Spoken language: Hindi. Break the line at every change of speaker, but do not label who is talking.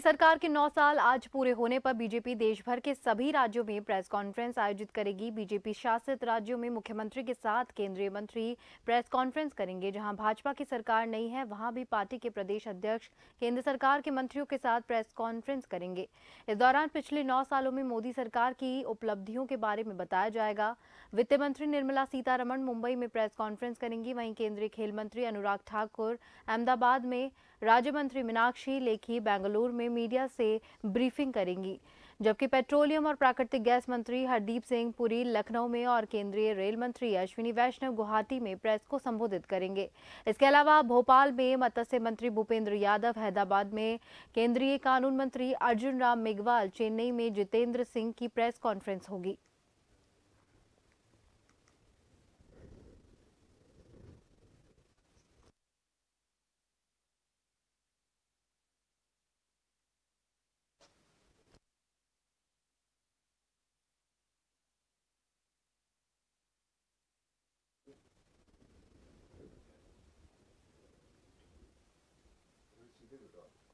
मोदी सरकार के 9 साल आज पूरे होने पर बीजेपी देश भर के सभी राज्यों में प्रेस कॉन्फ्रेंस आयोजित करेगी। बीजेपी शासित राज्यों में मुख्यमंत्री के साथ केंद्रीय मंत्री प्रेस कॉन्फ्रेंस करेंगे। जहाँ भाजपा की सरकार नहीं है, वहाँ भी पार्टी के प्रदेश अध्यक्ष, केंद्र सरकार के मंत्रियों के साथ प्रेस कॉन्फ्रेंस करेंगे। इस दौरान पिछले नौ सालों में मोदी सरकार की उपलब्धियों के बारे में बताया जाएगा। वित्त मंत्री निर्मला सीतारमण मुंबई में प्रेस कॉन्फ्रेंस करेंगी। वहीं केंद्रीय खेल मंत्री अनुराग ठाकुर अहमदाबाद में, राज्य मंत्री मीनाक्षी लेखी बेंगलुरु में मीडिया से ब्रीफिंग करेंगी। जबकि पेट्रोलियम और प्राकृतिक गैस मंत्री हरदीप सिंह पुरी लखनऊ में और केंद्रीय रेल मंत्री अश्विनी वैष्णव गुवाहाटी में प्रेस को संबोधित करेंगे। इसके अलावा भोपाल में मत्स्य मंत्री भूपेंद्र यादव, हैदराबाद में केंद्रीय कानून मंत्री अर्जुन राम मेघवाल, चेन्नई में जितेंद्र सिंह की प्रेस कॉन्फ्रेंस होगी। done.